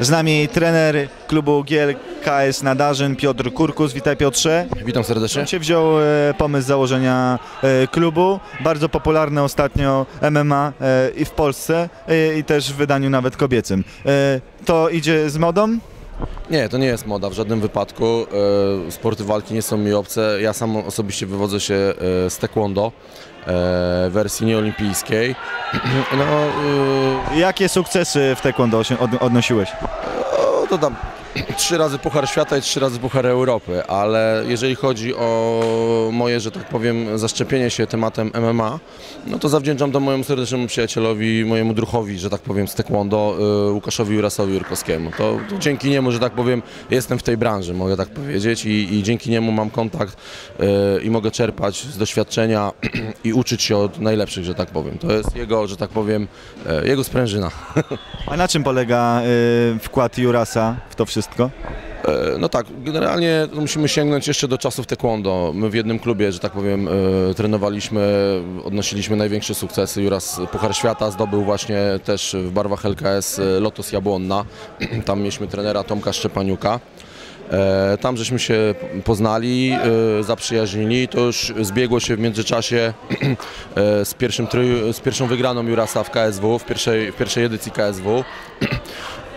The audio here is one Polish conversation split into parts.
Z nami trener klubu GL KS Nadarzyn Piotr Kurkus. Witaj Piotrze. Witam serdecznie. Skąd się wziął e, pomysł założenia e, klubu? Bardzo popularne ostatnio MMA e, i w Polsce i też w wydaniu nawet kobiecym. To idzie z modą? Nie, to nie jest moda w żadnym wypadku. E, Sporty walki nie są mi obce. Ja sam osobiście wywodzę się e, z taekwondo e, wersji nieolimpijskiej. No, Jakie sukcesy w taekwondo odnosiłeś? to tam trzy razy Puchar Świata i trzy razy Puchar Europy, ale jeżeli chodzi o moje, że tak powiem, zaszczepienie się tematem MMA, no to zawdzięczam to mojemu serdecznemu przyjacielowi, mojemu druhowi, że tak powiem, z taekwondo, y, Łukaszowi Jurasowi Jurkowskiemu. To, to dzięki niemu, że tak powiem, jestem w tej branży, mogę tak powiedzieć i, i dzięki niemu mam kontakt y, i mogę czerpać z doświadczenia i uczyć się od najlepszych, że tak powiem. To jest jego, że tak powiem, y, jego sprężyna. A na czym polega e, wkład Jurasa w to wszystko? E, No tak, generalnie musimy sięgnąć jeszcze do czasów taekwondo. My w jednym klubie, że tak powiem, e, trenowaliśmy, odnosiliśmy największe sukcesy. Juras Puchar Świata zdobył właśnie też w barwach LKS e, Lotos Jabłonna. Tam mieliśmy trenera Tomka Szczepaniuka. Tam żeśmy się poznali, zaprzyjaźnili, to już zbiegło się w międzyczasie z, pierwszym, z pierwszą wygraną Jurasa w KSW, w pierwszej, w pierwszej edycji KSW.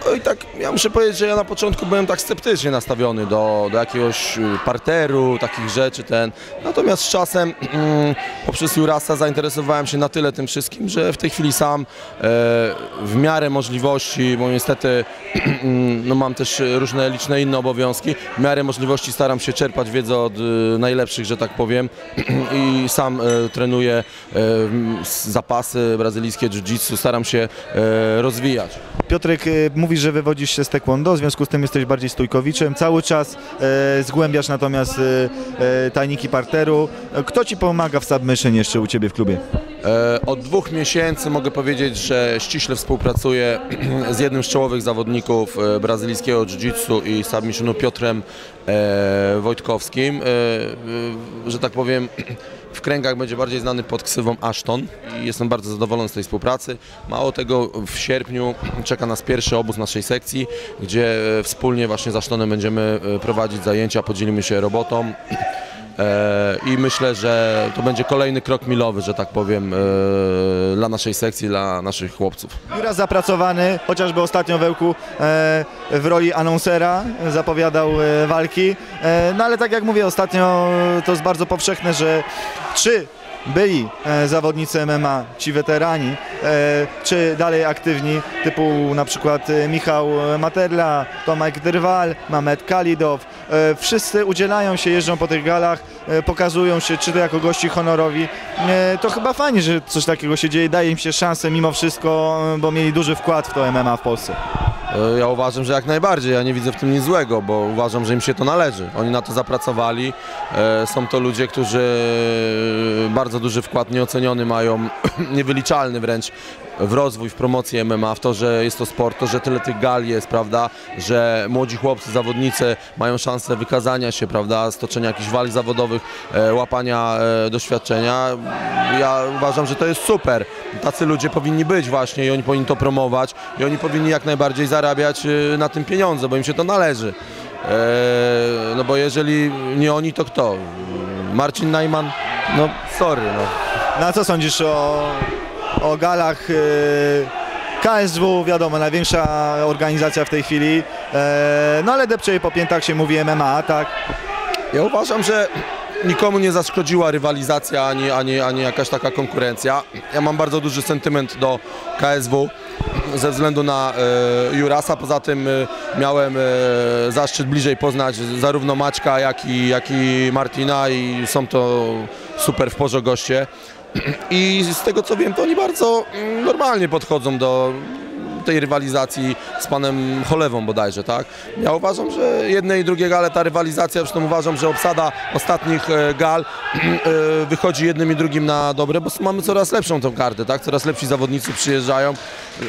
No i tak, ja muszę powiedzieć, że ja na początku byłem tak sceptycznie nastawiony do, do jakiegoś y, parteru, takich rzeczy ten. Natomiast z czasem mm, poprzez Jurasa zainteresowałem się na tyle tym wszystkim, że w tej chwili sam e, w miarę możliwości, bo niestety mm, no mam też różne liczne inne obowiązki, w miarę możliwości staram się czerpać wiedzę od y, najlepszych, że tak powiem i sam e, trenuję e, zapasy brazylijskie jiu-jitsu, staram się rozwijać. Piotrek, e, mówisz, że wywodzisz się z taekwondo, w związku z tym jesteś bardziej stójkowiczem. Cały czas e, zgłębiasz natomiast e, e, tajniki parteru. E, Kto ci pomaga w submission jeszcze u ciebie w klubie? E, Od dwóch miesięcy mogę powiedzieć, że ściśle współpracuję z jednym z czołowych zawodników e, brazylijskiego jiu-jitsu i submissionu Piotrem e, Wojtkowskim. Że tak powiem, w kręgach będzie bardziej znany pod ksywą Ashton i jestem bardzo zadowolony z tej współpracy. Mało tego, w sierpniu czeka nas pierwszy obóz naszej sekcji, gdzie wspólnie właśnie z Ashtonem będziemy prowadzić zajęcia, podzielimy się robotą. E, I myślę, że to będzie kolejny krok milowy, że tak powiem, e, dla naszej sekcji, dla naszych chłopców. Juras zapracowany, chociażby ostatnio Wełku e, w roli anonsera zapowiadał walki. No ale tak jak mówię, ostatnio to jest bardzo powszechne, że trzy byli zawodnicy MMA, ci weterani, czy dalej aktywni, typu na przykład Michał Materla, Tomek Drwal, Mamet Kalidow. E, wszyscy udzielają się, jeżdżą po tych galach, e, pokazują się, czy to jako gości honorowi. E, to chyba fajnie, że coś takiego się dzieje, daje im się szansę mimo wszystko, bo mieli duży wkład w to MMA w Polsce. Ja uważam, że jak najbardziej. Ja nie widzę w tym nic złego, bo uważam, że im się to należy. Oni na to zapracowali. Są to ludzie, którzy bardzo duży wkład nieoceniony mają, niewyliczalny wręcz w rozwój, w promocję MMA, w to, że jest to sport, to, że tyle tych gal jest, prawda, że młodzi chłopcy, zawodnicy mają szansę wykazania się, prawda, stoczenia jakichś walk zawodowych, e, łapania e, doświadczenia. Ja uważam, że to jest super. Tacy ludzie powinni być właśnie i oni powinni to promować i oni powinni jak najbardziej zarabiać e, na tym pieniądze, bo im się to należy. No bo jeżeli nie oni, to kto? Marcin Najman? No sorry, no. No a co sądzisz o, o galach e, KSW, wiadomo, największa organizacja w tej chwili, e, no ale depcze jej po piętach się mówi MMA, tak? Ja uważam, że nikomu nie zaszkodziła rywalizacja ani, ani, ani jakaś taka konkurencja. Ja mam bardzo duży sentyment do KSW ze względu na e, Jurasa. Poza tym e, miałem zaszczyt bliżej poznać zarówno Maćka, jak i, jak i Martina i są to super w porze goście. I z tego co wiem, to oni bardzo mm, normalnie podchodzą do tej rywalizacji z panem Cholewą bodajże, tak? Ja uważam, że jedne i drugie gale, ta rywalizacja, zresztą uważam, że obsada ostatnich e, gal e, wychodzi jednym i drugim na dobre, bo mamy coraz lepszą tą kartę, tak? Coraz lepsi zawodnicy przyjeżdżają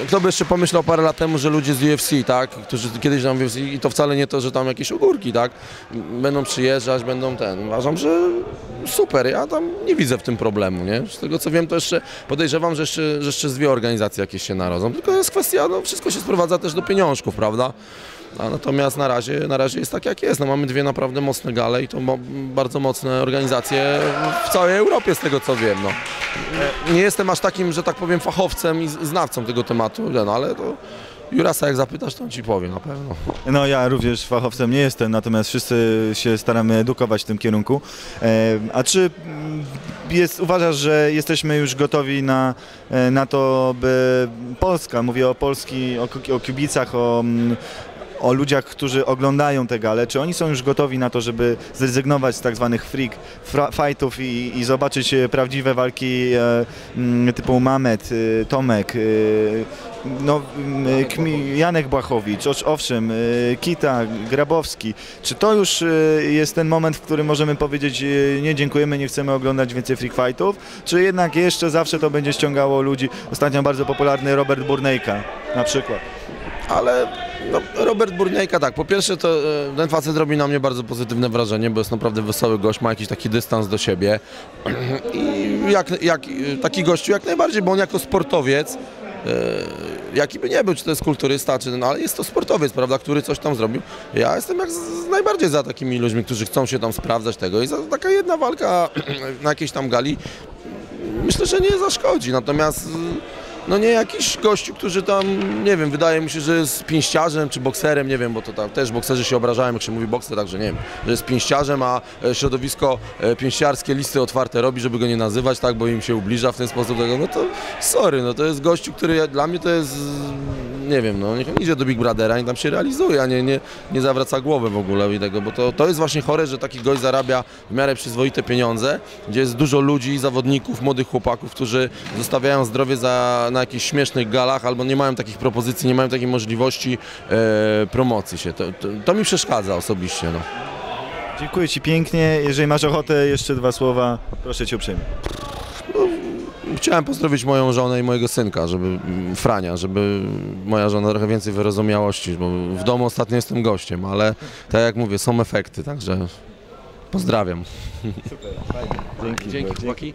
Kto by jeszcze pomyślał parę lat temu, że ludzie z UFC, tak, którzy kiedyś tam UFC i to wcale nie to, że tam jakieś ogórki, tak, będą przyjeżdżać, będą ten. Uważam, że super, ja tam nie widzę w tym problemu, nie? Z tego co wiem, to jeszcze podejrzewam, że jeszcze, że jeszcze dwie organizacje jakieś się narodzą, tylko jest kwestia, no wszystko się sprowadza też do pieniążków, prawda? Natomiast na razie, na razie jest tak jak jest. No, mamy dwie naprawdę mocne gale i to bardzo mocne organizacje w całej Europie z tego co wiem. No. Nie jestem aż takim, że tak powiem, fachowcem i znawcą tego tematu, no, ale to Jurasa jak zapytasz, to on ci powie na pewno. No ja również fachowcem nie jestem, natomiast wszyscy się staramy edukować w tym kierunku. E, A czy mm, jest, uważasz, że jesteśmy już gotowi na, e, na to, by Polska, mówię o Polski, o, o kibicach, o, mm, o ludziach, którzy oglądają te gale, czy oni są już gotowi na to, żeby zrezygnować z tak zwanych freak fightów i, i zobaczyć e, prawdziwe walki e, mm, typu Mamet, e, Tomek, e, no, mm, Kmi, Janek Błachowicz, owszem, e, Kita, Grabowski. Czy to już e, jest ten moment, w którym możemy powiedzieć e, nie dziękujemy, nie chcemy oglądać więcej freak fightów? Czy jednak jeszcze zawsze to będzie ściągało ludzi? Ostatnio bardzo popularny Robert Burnejka na przykład. Ale no, Robert Burniejka tak, po pierwsze to e, ten facet robi na mnie bardzo pozytywne wrażenie, bo jest naprawdę wesoły gość, ma jakiś taki dystans do siebie i jak, jak, taki gościu jak najbardziej, bo on jako sportowiec e, jaki by nie był, czy to jest kulturysta, czy no, ale jest to sportowiec, prawda, który coś tam zrobił. Ja jestem jak z, najbardziej za takimi ludźmi, którzy chcą się tam sprawdzać tego i za taka jedna walka na jakiejś tam gali myślę, że nie zaszkodzi. Natomiast no nie jakiś gościu, który tam, nie wiem, wydaje mi się, że jest pięściarzem czy bokserem, nie wiem, bo to tam też bokserzy się obrażają, jak się mówi bokser, także nie wiem, że jest pięściarzem, a e, środowisko e, pięściarskie listy otwarte robi, żeby go nie nazywać, tak, bo im się ubliża w ten sposób tego, no to sorry, no to jest gościu, który dla mnie to jest, nie wiem, no niech on idzie do Big Brothera i tam się realizuje, a nie, nie, nie zawraca głowy w ogóle i tego, bo to, to jest właśnie chore, że taki gość zarabia w miarę przyzwoite pieniądze, gdzie jest dużo ludzi, zawodników, młodych chłopaków, którzy zostawiają zdrowie za, na jakichś śmiesznych galach albo nie mają takich propozycji, nie mają takiej możliwości e, promocji się. To, to, to mi przeszkadza osobiście. No. Dziękuję Ci pięknie. Jeżeli masz ochotę, jeszcze dwa słowa, proszę Cię uprzejmie. Chciałem pozdrowić moją żonę i mojego synka, żeby Frania, żeby moja żona trochę więcej wyrozumiałości, bo w domu ostatnio jestem gościem, ale tak jak mówię, są efekty, także pozdrawiam. Dzięki. Dzięki chłopaki.